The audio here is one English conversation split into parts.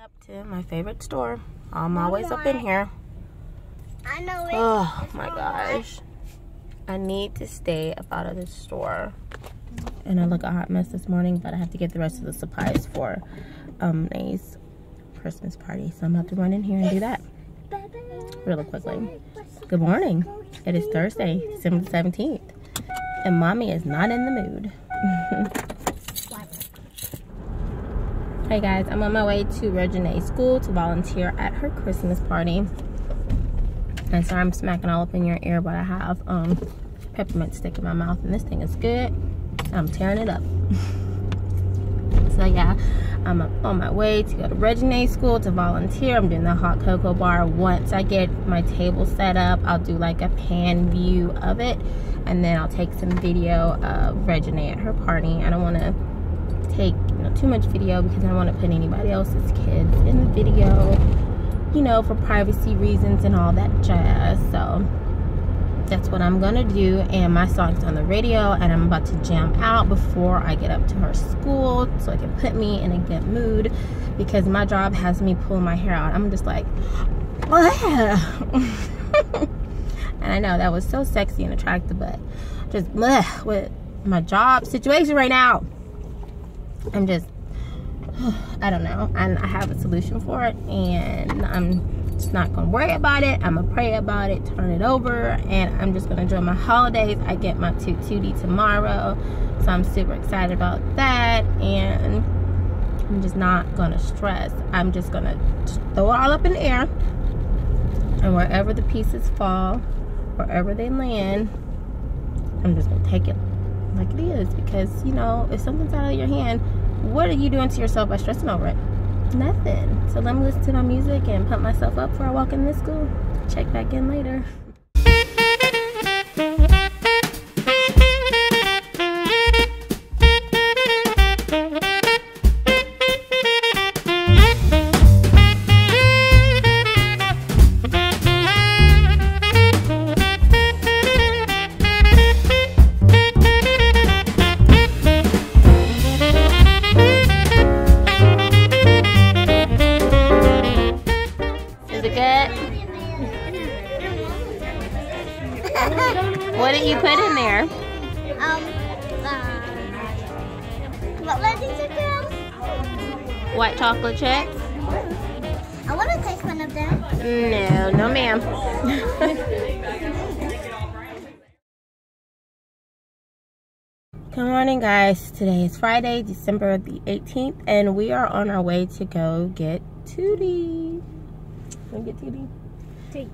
up to my favorite store. I'm always up in here. I know it. Oh my gosh. I need to stay up out of this store. And I look a hot mess this morning, but I have to get the rest of the supplies for um Nay's Christmas party. So I'm about to run in here and do that really quickly. Good morning. It is Thursday, December the 17th. And mommy is not in the mood. hey guys, I'm on my way to Reginae's school to volunteer at her Christmas party. And sorry I'm smacking all up in your ear, but I have um, peppermint stick in my mouth and this thing is good. I'm tearing it up. so yeah, I'm on my way to go to Reginae's school to volunteer. I'm doing the hot cocoa bar. Once I get my table set up, I'll do like a pan view of it. And then I'll take some video of Reginae at her party. I don't want to take you know, too much video because I don't want to put anybody else's kids in the video you know, for privacy reasons and all that jazz. So that's what I'm gonna do. And my song's on the radio, and I'm about to jam out before I get up to her school so it can put me in a good mood because my job has me pulling my hair out. I'm just like, and I know that was so sexy and attractive, but just bleh, with my job situation right now. I'm just I don't know. And I have a solution for it. And I'm just not to worry about it. I'm to pray about it, turn it over. And I'm just to enjoy my holidays. I get my Toot Tooty tomorrow. So I'm super excited about that. And I'm just not to stress. I'm just to throw it all up in the air. And wherever the pieces fall, wherever they land, I'm just to take it like it is. Because, you know, if something's out of your hand, what are you doing to yourself by stressing over it? Nothing. So let me listen to my music and pump myself up before I walk in this school. Check back in later. What did you put in there? um, uh, what were these girls? White chocolate chip? I want to taste one of them. No, no ma'am. Good morning guys. Today is Friday, December the 18th, and we are on our way to go get Tooty. Wanna get Tooty?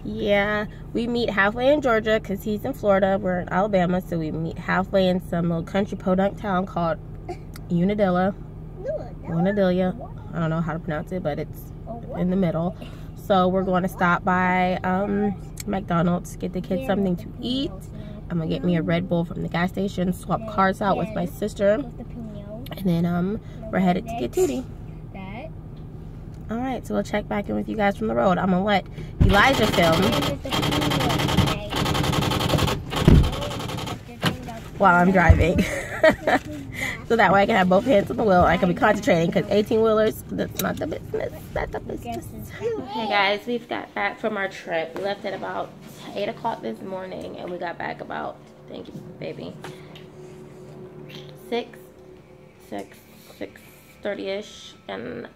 Yeah, we meet halfway in Georgia because he's in Florida. We're in Alabama, so we meet halfway in some little country podunk town called Unadilla. Unadilla. I don't know how to pronounce it, but it's in the middle. So we're going to stop by um, McDonald's, get the kids something to eat. I'm gonna get me a Red Bull from the gas station, swap cars out with my sister, and then um, we're headed to get Tooty. All right, so we'll check back in with you guys from the road. I'm gonna let Elijah film while I'm driving. so that way I can have both hands on the wheel. I can be concentrating because 18 wheelers, that's not the business. That's the business. Hey guys, we've got back from our trip. We left at about 8 o'clock this morning and we got back about, thank you, baby, 6, 6, 6 30-ish. And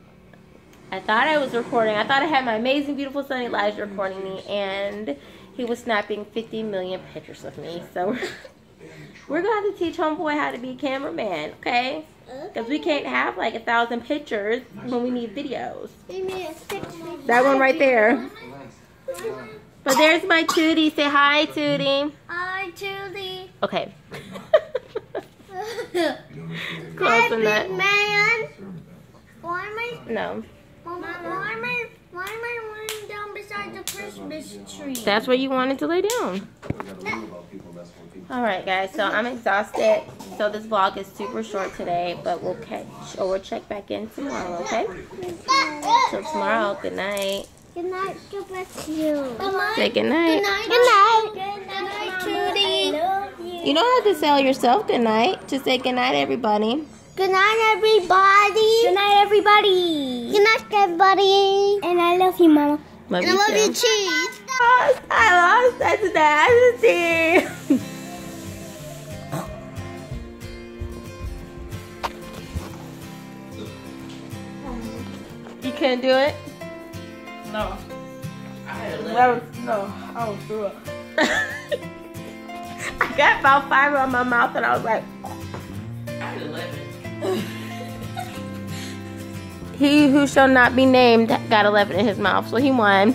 I thought I was recording. I thought I had my amazing, beautiful son Elijah recording me and he was snapping 50 million pictures of me. So we're going to have to teach homeboy how to be a cameraman, okay? Because we can't have like a thousand pictures when we need videos. That one right there. But there's my Tooty. Say hi, Tooty. Hi, Julie. Okay. Close enough. man. Why am why am I, why am I laying down beside the Christmas tree? That's where you wanted to lay down. Alright guys, so I'm exhausted. So this vlog is super short today, but we'll catch or we'll check back in tomorrow, okay? So tomorrow, good night. Good night, God bless you. Good night. Say good night. Good night. Good night, Judy. You don't have to tell yourself good night. Just say good night, everybody. Good night, everybody. Good night, everybody. Good night, everybody. And I love you, Mama. Love And I love too. you, cheese. lost. I lost that density. you can't do it? No. I had 11. was- No, I was through it. I got about five on my mouth and I was like, I had 11. He who shall not be named got 11 in his mouth, so he won.